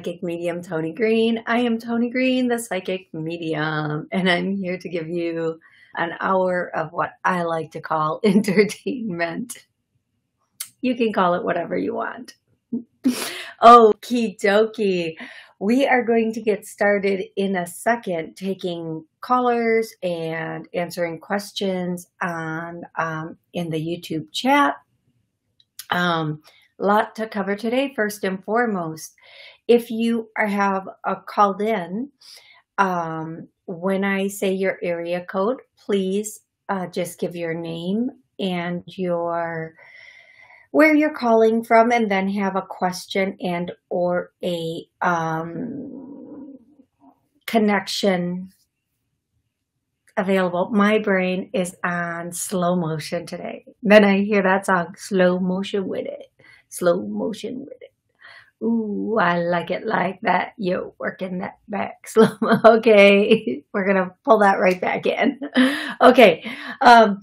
Psychic Medium Toni Greene. I am Toni Greene, the Psychic Medium, and I'm here to give you an hour of what I like to call entertainment. You can call it whatever you want. Okie dokie. We are going to get started in a second, taking callers and answering questions on um, in the YouTube chat. Um, lot to cover today. First and foremost, if you are, have a called in, um, when I say your area code, please uh, just give your name and your where you're calling from, and then have a question and or a um, connection available. My brain is on slow motion today. Then I hear that song, slow motion with it slow motion with it. Ooh, I like it like that. Yo, working that back slow. Okay, we're gonna pull that right back in. Okay. Um,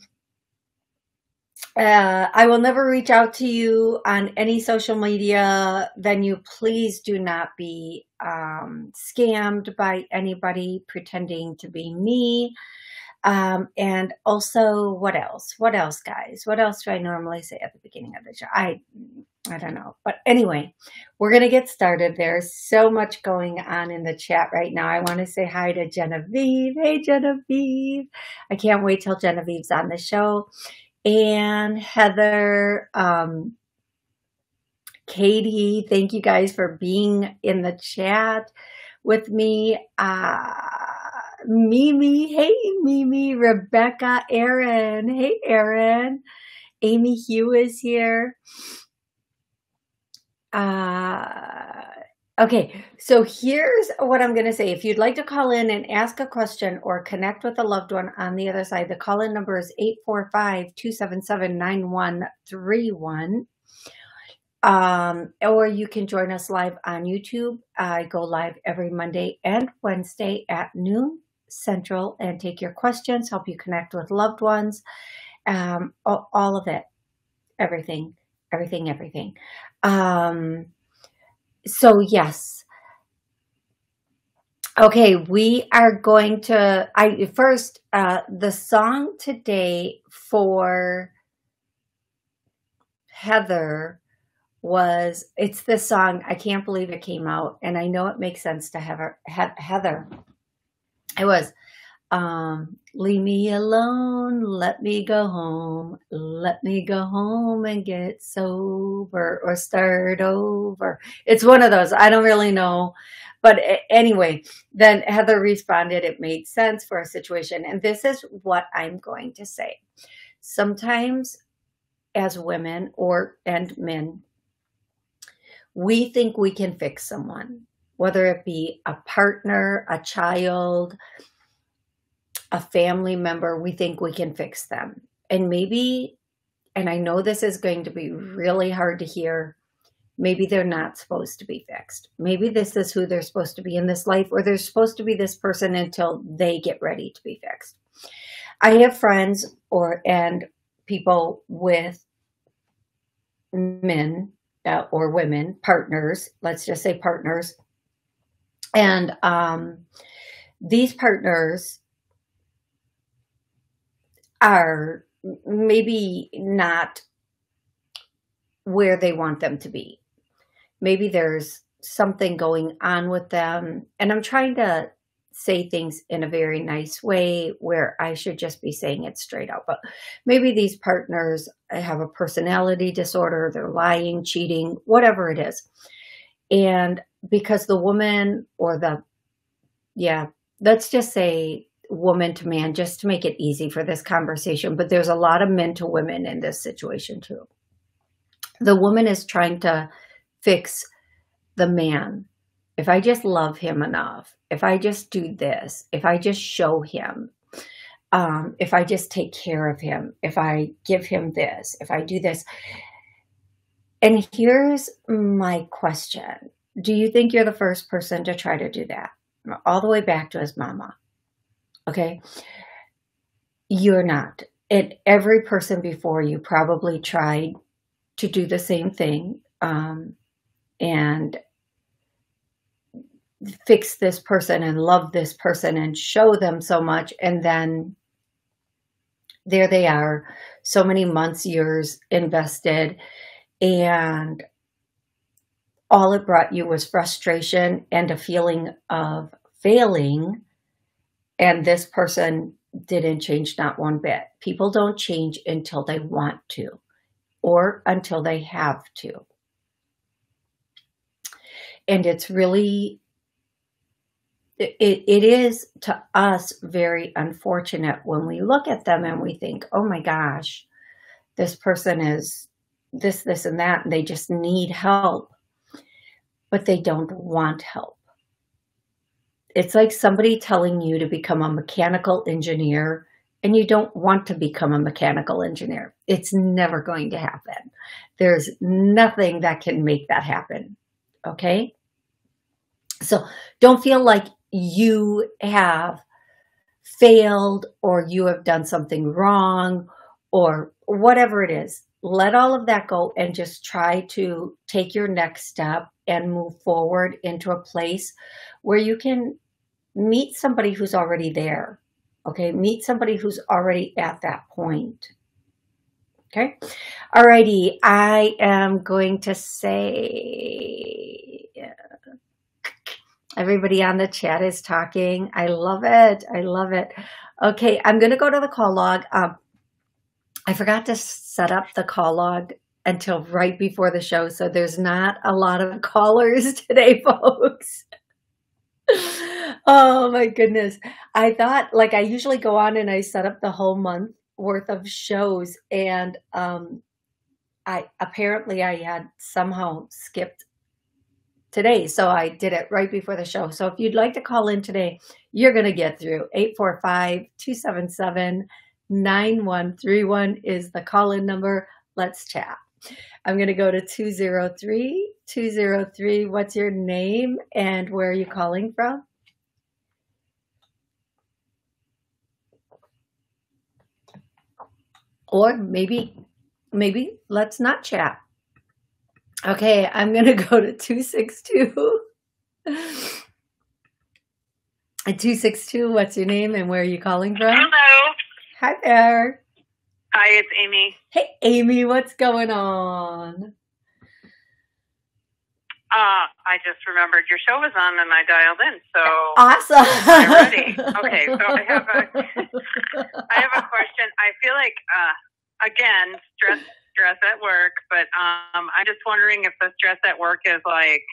uh, I will never reach out to you on any social media venue. Please do not be um, scammed by anybody pretending to be me. Um, and also, what else? What else, guys? What else do I normally say at the beginning of the show? I I don't know. But anyway, we're going to get started. There's so much going on in the chat right now. I want to say hi to Genevieve. Hey, Genevieve. I can't wait till Genevieve's on the show. And Heather, um, Katie, thank you guys for being in the chat with me. Uh, Mimi, hey, Mimi, Rebecca, Aaron, hey, Aaron. Amy Hugh is here. Uh, okay, so here's what I'm going to say. If you'd like to call in and ask a question or connect with a loved one on the other side, the call in number is 845 277 9131. Um, or you can join us live on YouTube. I go live every Monday and Wednesday at noon Central and take your questions, help you connect with loved ones, um, all, all of it, everything, everything, everything. Um, so yes. Okay, we are going to, I first, uh, the song today for Heather was, it's this song, I can't believe it came out, and I know it makes sense to have her, Heather. It was, um, leave me alone, let me go home, let me go home and get sober or start over. It's one of those. I don't really know. But anyway, then Heather responded, it made sense for a situation. And this is what I'm going to say. Sometimes as women or and men, we think we can fix someone, whether it be a partner, a child, a family member, we think we can fix them. And maybe, and I know this is going to be really hard to hear, maybe they're not supposed to be fixed. Maybe this is who they're supposed to be in this life, or they're supposed to be this person until they get ready to be fixed. I have friends or and people with men uh, or women partners. Let's just say partners, and um, these partners are maybe not where they want them to be. Maybe there's something going on with them. And I'm trying to say things in a very nice way where I should just be saying it straight out. But maybe these partners have a personality disorder, they're lying, cheating, whatever it is. And because the woman or the, yeah, let's just say woman to man just to make it easy for this conversation, but there's a lot of men to women in this situation too. The woman is trying to fix the man. If I just love him enough, if I just do this, if I just show him, um, if I just take care of him, if I give him this, if I do this. And here's my question Do you think you're the first person to try to do that? All the way back to his mama. Okay. You're not. And every person before you probably tried to do the same thing. Um, and fix this person and love this person and show them so much. And then there they are, so many months, years invested, and all it brought you was frustration and a feeling of failing. And this person didn't change not one bit. People don't change until they want to or until they have to. And it's really it, it is to us very unfortunate when we look at them and we think, oh my gosh, this person is this, this, and that, and they just need help, but they don't want help. It's like somebody telling you to become a mechanical engineer and you don't want to become a mechanical engineer. It's never going to happen. There's nothing that can make that happen. Okay? So don't feel like you have failed or you have done something wrong or whatever it is. Let all of that go and just try to take your next step and move forward into a place where you can meet somebody who's already there. Okay, meet somebody who's already at that point. Okay, alrighty, I am going to say Everybody on the chat is talking. I love it. I love it. Okay, I'm going to go to the call log. Um, I forgot to set up the call log until right before the show, so there's not a lot of callers today, folks. Oh my goodness. I thought, like, I usually go on and I set up the whole month worth of shows, and um, I apparently I had somehow skipped today. So I did it right before the show. So if you'd like to call in today, you're going to get through 845-277-9131 is the call in number. Let's chat. I'm going to go to 203 203. What's your name and where are you calling from? Or maybe, maybe let's not chat. Okay, I'm going to go to 262. 262, what's your name and where are you calling from? Hello. Hi there. Hi, it's Amy. Hey, Amy, what's going on? Uh, I just remembered your show was on and I dialed in, so awesome. I'm ready. Okay, so I have a I have a question. I feel like uh, again, stress stress at work, but um, I'm just wondering if the stress at work is like,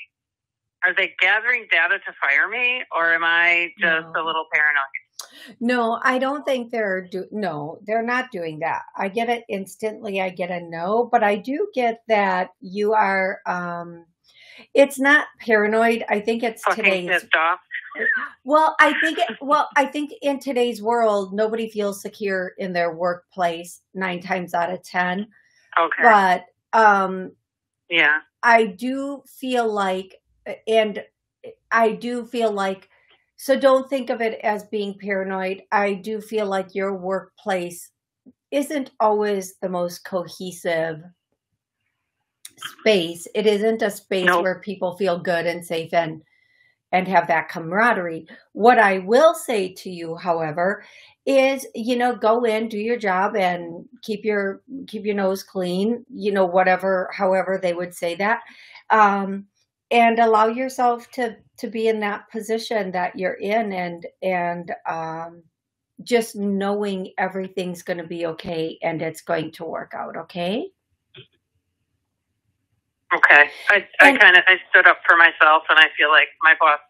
are they gathering data to fire me, or am I just no. a little paranoid? No, I don't think they're do. No, they're not doing that. I get it instantly. I get a no, but I do get that you are. um It's not paranoid. I think it's today's. Pissed off. Well, I think well, I think in today's world, nobody feels secure in their workplace nine times out of ten. Okay. But um yeah. I do feel like and I do feel like so don't think of it as being paranoid. I do feel like your workplace isn't always the most cohesive space. It isn't a space nope. where people feel good and safe and and have that camaraderie. What I will say to you, however, is you know go in do your job and keep your keep your nose clean you know whatever however they would say that um and allow yourself to to be in that position that you're in and and um just knowing everything's going to be okay and it's going to work out okay okay i i kind of i stood up for myself and i feel like my boss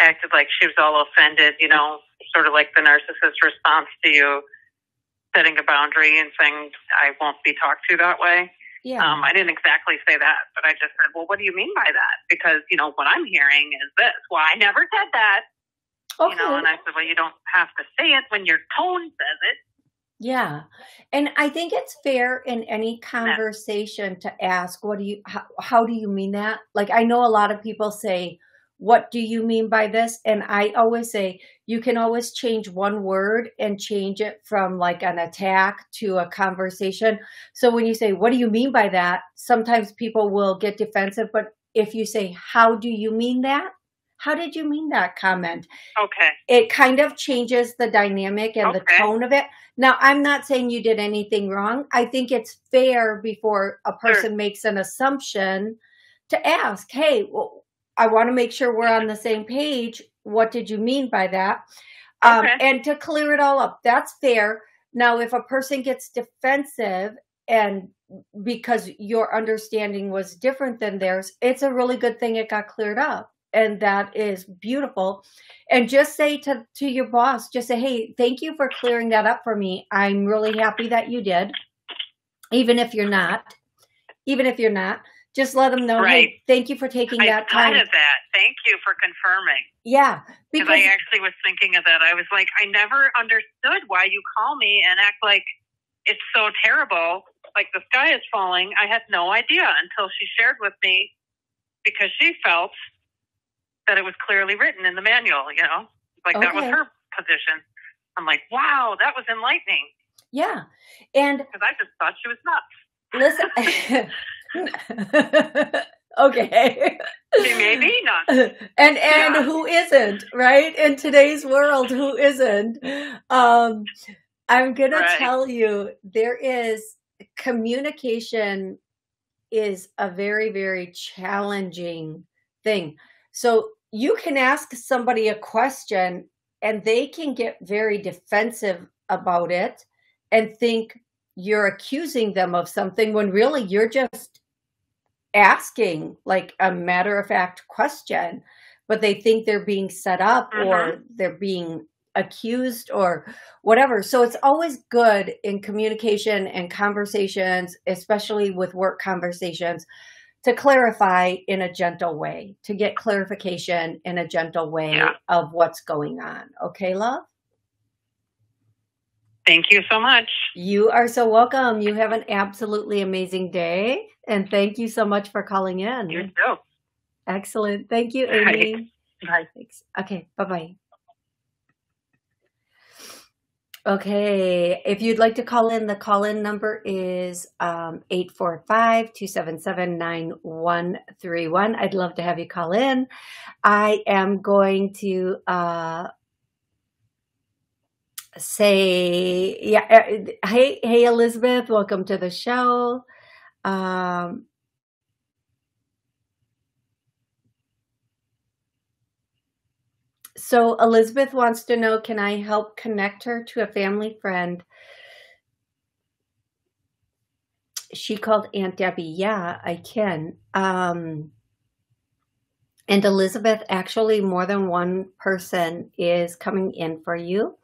acted like she was all offended you know sort of like the narcissist response to you setting a boundary and saying, I won't be talked to that way. Yeah. Um, I didn't exactly say that, but I just said, well, what do you mean by that? Because, you know, what I'm hearing is this. Well, I never said that. Okay. You know, and I said, well, you don't have to say it when your tone says it. Yeah. And I think it's fair in any conversation to ask, what do you, how, how do you mean that? Like, I know a lot of people say, what do you mean by this? And I always say, you can always change one word and change it from like an attack to a conversation. So when you say, what do you mean by that? Sometimes people will get defensive, but if you say, how do you mean that? How did you mean that comment? Okay. It kind of changes the dynamic and Okay. the tone of it. Now, I'm not saying you did anything wrong. I think it's fair before a person makes an assumption to ask, hey, well, I want to make sure we're on the same page. What did you mean by that? Um, and to clear it all up, that's fair. Now, if a person gets defensive and because your understanding was different than theirs, it's a really good thing it got cleared up. And that is beautiful. And just say to, to your boss, just say, hey, thank you for clearing that up for me. I'm really happy that you did. Even if you're not, even if you're not, just let them know, Right. hey, thank you for taking I that time. of that. Thank you for confirming. Yeah. Because Because I actually was thinking of that. I was like, I never understood why you call me and act like it's so terrible, like the sky is falling. I had no idea until she shared with me because she felt that it was clearly written in the manual, you know? Like that was her position. I'm like, wow, that was enlightening yeah. And because I just thought she was nuts. listen okay. She may be nuts. and and Yeah. who isn't right in today's world who isn't um i'm gonna tell you there is communication is a very very challenging thing so you can ask somebody a question and they can get very defensive about it and think you're accusing them of something when really you're just asking like a matter of fact question but they think they're being set up or mm-hmm. they're being accused or whatever. So it's always good in communication and conversations especially with work conversations to clarify in a gentle way to get clarification in a gentle way Yeah. of what's going on okay love Thank you so much. you are so welcome you have an absolutely amazing day and thank you so much for calling in You too. Excellent. Thank you, Bye. Amy. Bye. Thanks. Okay, bye bye. Okay, if you'd like to call in, the call in number is um, 845 277 9131. I'd love to have you call in. I am going to uh, say, yeah, uh, hey, hey, Elizabeth, welcome to the show. Um, So Elizabeth wants to know, can I help connect her to a family friend? She called Aunt Debbie. Yeah, I can. Um, and Elizabeth, actually, more than one person is coming in for you.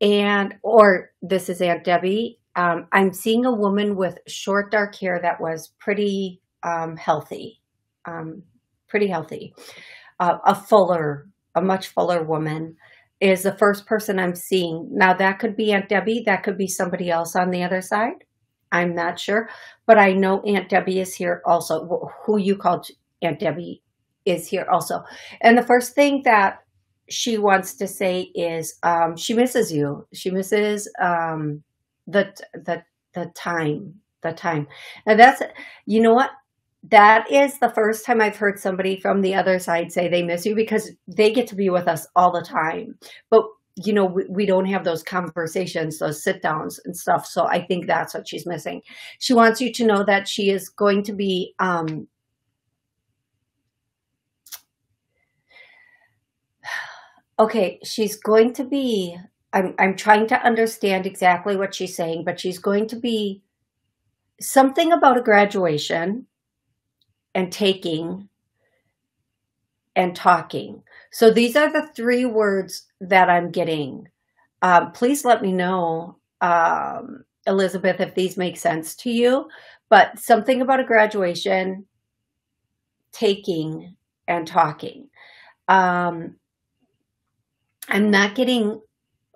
And, or this is Aunt Debbie. Um, I'm seeing a woman with short, dark hair that was pretty um, healthy, um, pretty healthy, uh, a fuller a much fuller woman is the first person I'm seeing. Now that could be Aunt Debbie, that could be somebody else on the other side. I'm not sure, but I know Aunt Debbie is here also. Who you called Aunt Debbie is here also. And the first thing that she wants to say is um, she misses you. She misses um, the the the time, the time. And that's you know what that is the first time I've heard somebody from the other side say they miss you because they get to be with us all the time. But, you know, we, we don't have those conversations, those sit downs and stuff. So I think that's what she's missing. She wants you to know that she is going to be, um, okay, she's going to be, I'm, I'm trying to understand exactly what she's saying, but she's going to be something about a graduation and taking and talking. So these are the three words that I'm getting. Um, please let me know, um, Elizabeth, if these make sense to you. But something about a graduation, taking, and talking. Um, I'm not getting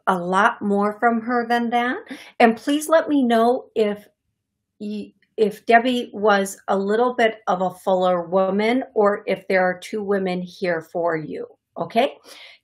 a lot more from her than that. And please let me know if you, if Debbie was a little bit of a fuller woman or if there are two women here for you. Okay.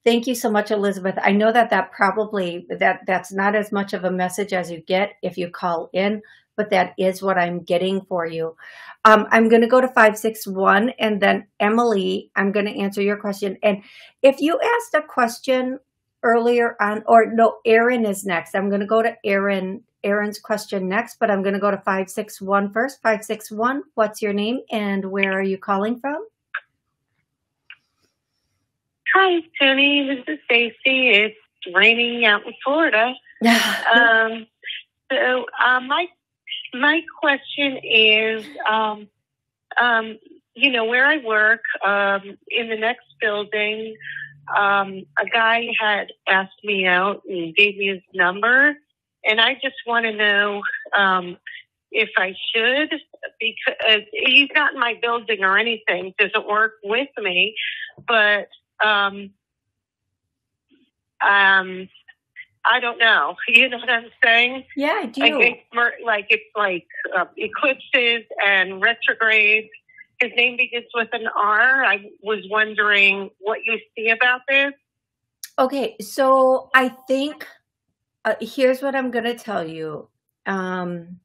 Thank you so much, Elizabeth. I know that that probably that that's not as much of a message as you get if you call in, but that is what I'm getting for you. Um, I'm going to go to 561 and then Emily, I'm going to answer your question. And if you asked a question earlier on, or no, Aaron is next. I'm going to go to Aaron, Aaron's question next, but I'm going to go to 561 first. 561, what's your name and where are you calling from? Hi, Toni. This is Stacy. It's raining out in Florida. um, so uh, my my question is, um, um, you know, where I work um, in the next building, um, a guy had asked me out and gave me his number, and I just want to know um, if I should because he's not in my building or anything, doesn't work with me, but um, um, I don't know. You know what I'm saying? Yeah, I do. Like it's, like, it's like uh, eclipses and retrogrades. His name begins with an R. I was wondering what you see about this. Okay, so I think uh, here's what I'm going to tell you. Um,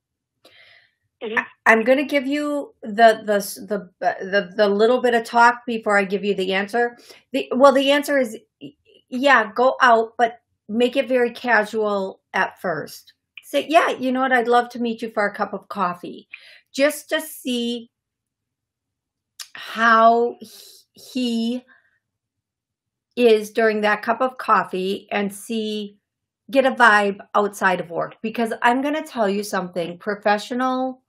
mm-hmm. I, am going to give you the the the the the little bit of talk before I give you the answer. The well, the answer is yeah, go out, but make it very casual at first. Say, yeah, you know what? I'd love to meet you for a cup of coffee just to see how he is during that cup of coffee and see, get a vibe outside of work. Because I'm going to tell you something professional,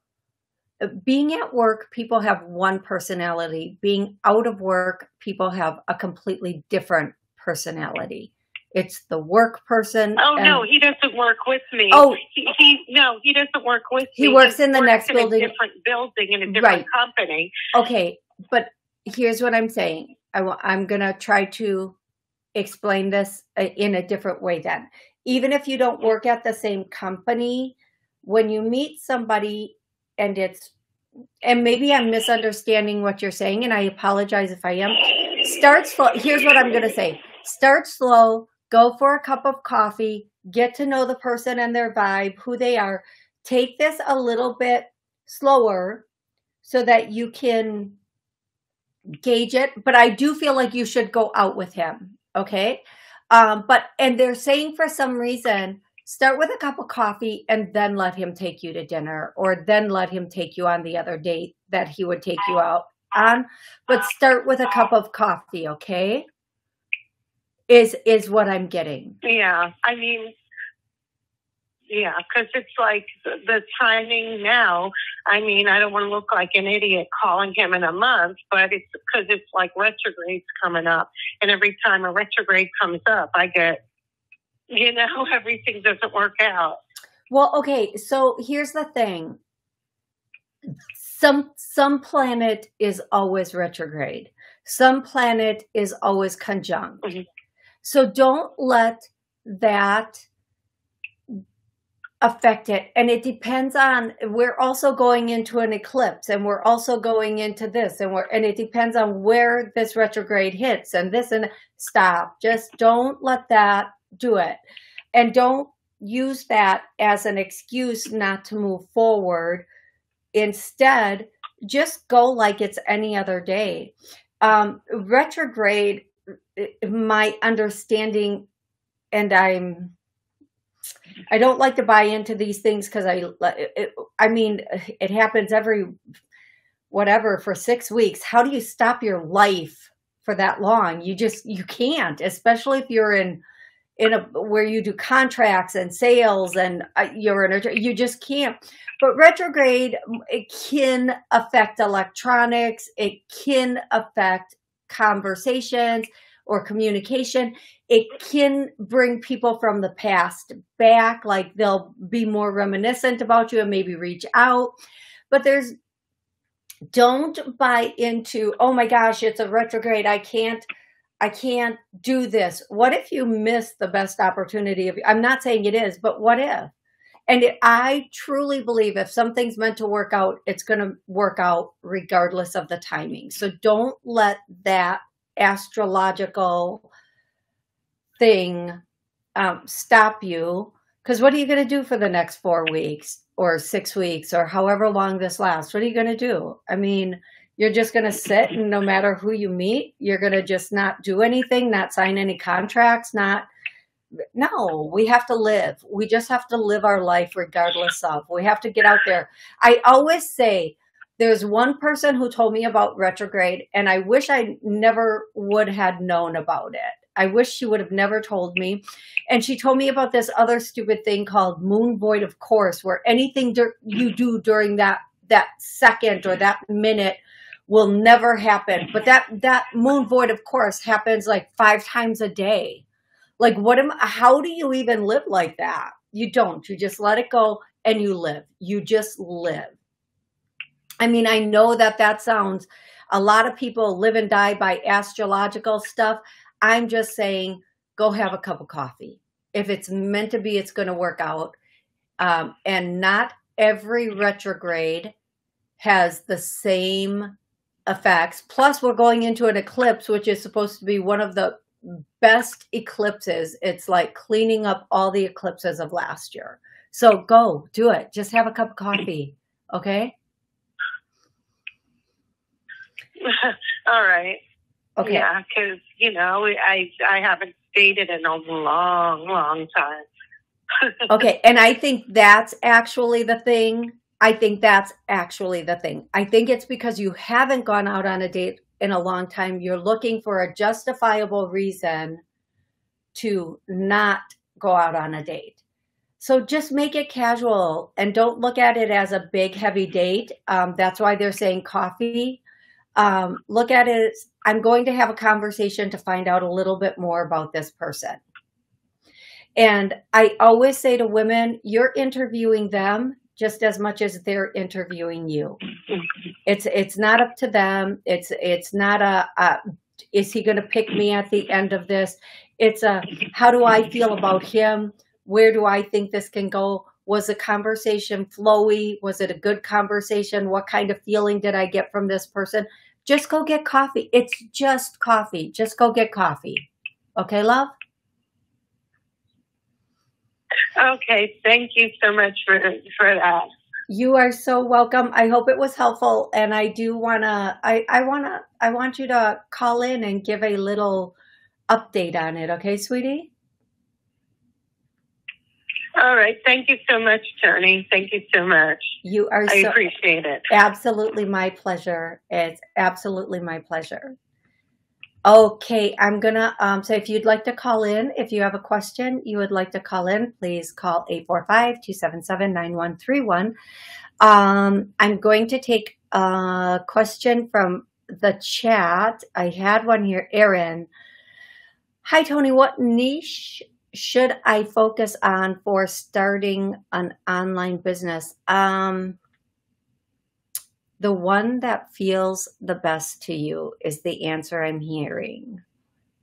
being at work, people have one personality. Being out of work, people have a completely different personality. It's the work person. Oh and, no, he doesn't work with me. Oh, he, he no, he doesn't work with he me. Works he works in the works next in building, a different building in a different right. company. Okay, but here's what I'm saying. I w- I'm gonna try to explain this uh, in a different way. Then, even if you don't work at the same company, when you meet somebody and it's and maybe I'm misunderstanding what you're saying, and I apologize if I am. Start slow. Here's what I'm gonna say start slow, go for a cup of coffee, get to know the person and their vibe, who they are. Take this a little bit slower so that you can gauge it. But I do feel like you should go out with him. Okay. Um, but, and they're saying for some reason, start with a cup of coffee and then let him take you to dinner or then let him take you on the other date that he would take you out on. But start with a cup of coffee. Okay is is what I'm getting. Yeah, I mean, yeah, because it's like the, the, timing now. I mean, I don't want to look like an idiot calling him in a month, but it's because it's like retrogrades coming up, and every time a retrograde comes up, I get, you know, everything doesn't work out. Well, okay, so here's the thing. Some some planet is always retrograde. Some planet is always conjunct. Mm-hmm. So don't let that affect it. And it depends on, we're also going into an eclipse and we're also going into this and we're, and it depends on where this retrograde hits and this and stop. Just don't let that do it. And don't use that as an excuse not to move forward. Instead, just go like it's any other day. Um, retrograde my understanding and i'm i don't like to buy into these things because i it, i mean it happens every whatever for six weeks. How do you stop your life for that long? You just you can't especially if you're in in a where you do contracts and sales and uh, you're in a you just can't. But retrograde it can affect electronics. It can affect conversations or communication, it can bring people from the past back. Like they'll be more reminiscent about you and maybe reach out. But there's, don't buy into, oh my gosh, it's a retrograde. I can't, I can't do this. What if you miss the best opportunity of, I'm not saying it is, but what if? And it, I truly believe if something's meant to work out, it's going to work out regardless of the timing. So don't let that astrological thing um, stop you because what are you going to do for the next four weeks or six weeks or however long this lasts, what are you going to do? I mean, you're just going to sit and no matter who you meet, you're going to just not do anything, not sign any contracts, not. No, we have to live. We just have to live our life regardless of. We have to get out there. I always say, there's one person who told me about retrograde, and I wish I never would had known about it. I wish she would have never told me. And she told me about this other stupid thing called moon void of course, where anything you do during that that second or that minute will never happen. But that that moon void of course happens like five times a day. Like what am how do you even live like that? You don't. You just let it go and you live. You just live. I mean, I know that that sounds, a lot of people live and die by astrological stuff. I'm just saying, go have a cup of coffee. If it's meant to be, it's going to work out. Um, and not every retrograde has the same effects. Plus, we're going into an eclipse, which is supposed to be one of the best eclipses. It's like cleaning up all the eclipses of last year. So go do it. Just have a cup of coffee. Okay. All right. Okay. Yeah, because you know I I haven't dated in a long, long time. okay, and I think that's actually the thing. I think that's actually the thing. I think it's because you haven't gone out on a date in a long time. You're looking for a justifiable reason to not go out on a date. So just make it casual and don't look at it as a big, heavy date. Um, that's why they're saying coffee um, look at it I'm going to have a conversation to find out a little bit more about this person. And I always say to women, you're interviewing them just as much as they're interviewing you. It's it's not up to them. It's it's not a, a is he going to pick me at the end of this? It's a how do I feel about him? Where do I think this can go? Was the conversation flowy? Was it a good conversation? What kind of feeling did I get from this person? Just go get coffee. It's just coffee. Just go get coffee. Okay, love? Okay, thank you so much for for that. You are so welcome. I hope it was helpful and I do want to I I want to I want you to call in and give a little update on it, okay, sweetie? All right. Thank you so much, Toni. Thank you so much. You are I so, appreciate it. Absolutely my pleasure. It's absolutely my pleasure. Okay, I'm gonna um, so if you'd like to call in, if you have a question you would like to call in, please call 845-277-9131. Um, I'm going to take a question from the chat. I had one here, Erin. Hi Toni, what niche should I focus on for starting an online business? Um, the one that feels the best to you is the answer I'm hearing.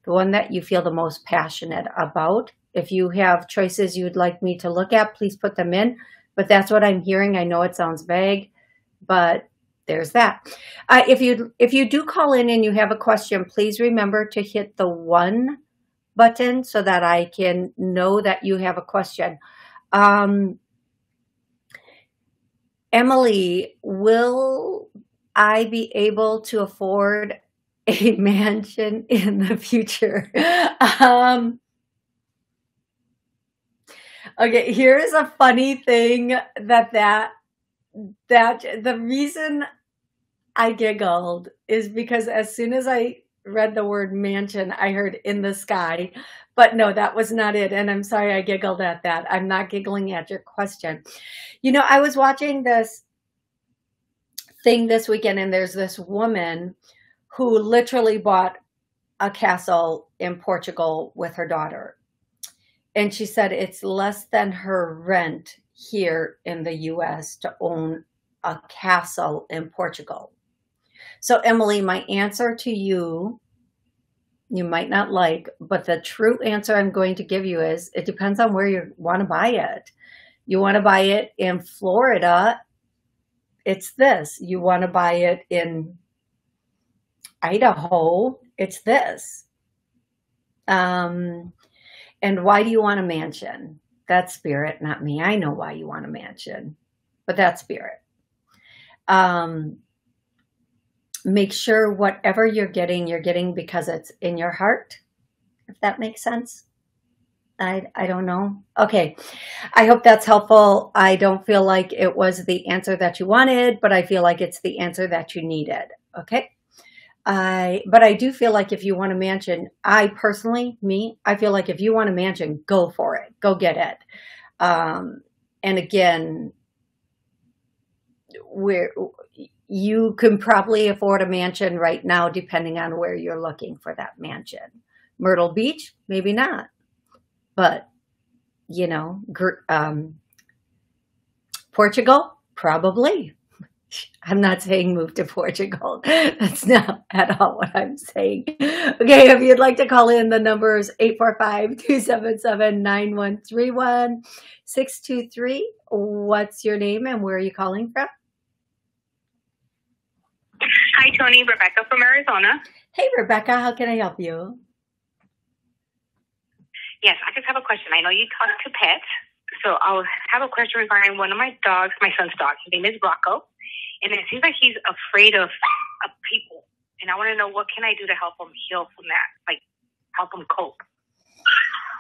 The one that you feel the most passionate about. If you have choices you'd like me to look at, please put them in. But that's what I'm hearing. I know it sounds vague, but there's that. Uh, if you if you do call in and you have a question, please remember to hit the one button so that I can know that you have a question. Um, Emily, will I be able to afford a mansion in the future? um, okay, here's a funny thing that that that the reason I giggled is because as soon as I read the word mansion, I heard in the sky. But no, that was not it. And I'm sorry I giggled at that. I'm not giggling at your question. You know, I was watching this thing this weekend, and there's this woman who literally bought a castle in Portugal with her daughter. And she said it's less than her rent here in the US to own a castle in Portugal. So, Emily, my answer to you, you might not like, but the true answer I'm going to give you is it depends on where you want to buy it. You want to buy it in Florida, it's this. You want to buy it in Idaho, it's this. Um, and why do you want a mansion? That's spirit, not me. I know why you want a mansion. but that's spirit. Um, make sure whatever you're getting, you're getting because it's in your heart, if that makes sense. I, I don't know. Okay. I hope that's helpful. I don't feel like it was the answer that you wanted, but I feel like it's the answer that you needed. Okay. I, but I do feel like if you want a mansion, I personally, me, I feel like if you want a mansion, go for it, go get it. Um, and again, where you can probably afford a mansion right now, depending on where you're looking for that mansion. Myrtle Beach, maybe not but you know, um, Portugal, probably. I'm not saying move to Portugal. That's not at all what I'm saying. Okay, if you'd like to call in, the number is 845-277-9131, 623. What's your name and where are you calling from? Hi, Toni. Rebecca from Arizona. Hey, Rebecca. How can I help you? Yes, I just have a question. I know you talk to pets, so I'll have a question regarding one of my dogs, my son's dog. His name is Rocco, and it seems like he's afraid of, of people. And I want to know what can I do to help him heal from that, like help him cope.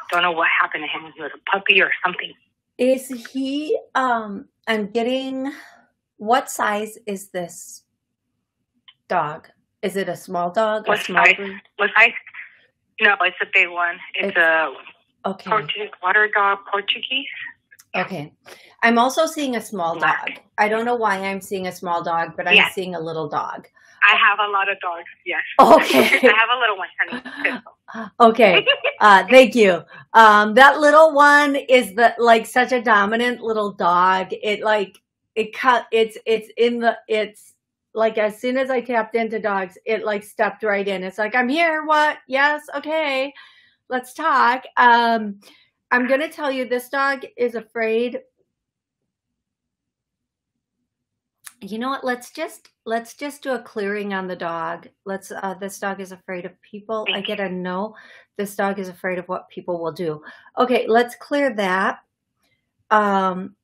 Don't know what happened to him when he was a puppy or something. Is he? Um, I'm getting. What size is this dog? Is it a small dog? What small size? Breed? What size? No, it's a big one. It's, it's a Okay. Portu- water dog Portuguese. Okay. I'm also seeing a small dog. I don't know why I'm seeing a small dog, but I'm yes. seeing a little dog. I have a lot of dogs, yes. Okay. I have a little one, honey. okay. Uh, thank you. Um, that little one is the like such a dominant little dog. It like it cut it's it's in the it's like as soon as I tapped into dogs, it like stepped right in. It's like, I'm here, what? Yes, okay let's talk. Um, I'm going to tell you this dog is afraid. You know what? Let's just let's just do a clearing on the dog. Let's. Uh, this dog is afraid of people. I get a no. This dog is afraid of what people will do. Okay, let's clear that. Um,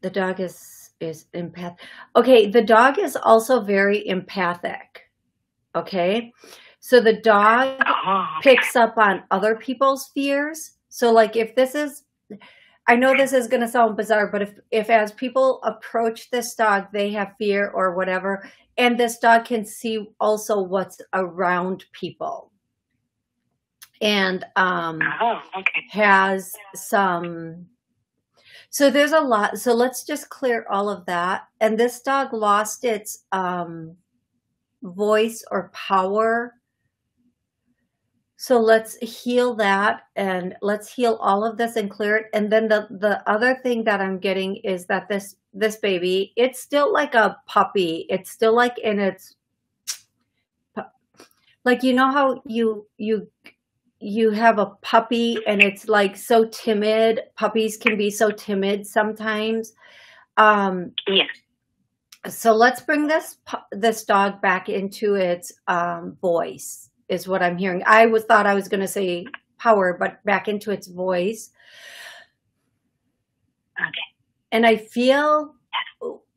the dog is is empath. Okay, the dog is also very empathic. Okay, so the dog oh, picks up on other people's fears. So like if this is I know this is going to sound bizarre, but if if as people approach this dog, they have fear or whatever, and this dog can see also what's around people. And um oh, okay. has some so there's a lot. So let's just clear all of that. And this dog lost its um voice or power so let's heal that and let's heal all of this and clear it. And then the, the other thing that I'm getting is that this, this baby, it's still like a puppy. It's still like in its, like, you know how you, you, you have a puppy and it's like so timid. Puppies can be so timid sometimes. Um, yeah. So let's bring this, this dog back into its, um, voice is what I'm hearing. I was thought I was going to say power, but back into its voice. Okay. And I feel,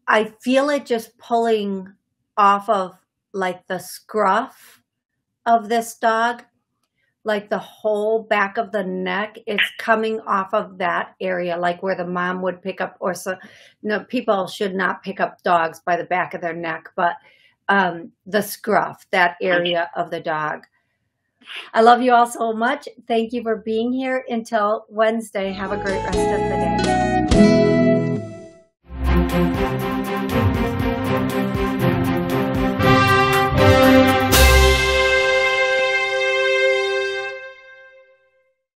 I feel it just pulling off of like the scruff of this dog, like the whole back of the neck. It's coming off of that area, like where the mom would pick up, or so. No, people should not pick up dogs by the back of their neck, but um, the scruff, that area of the dog. I love you all so much. Thank you for being here. Until Wednesday, have a great rest of the day.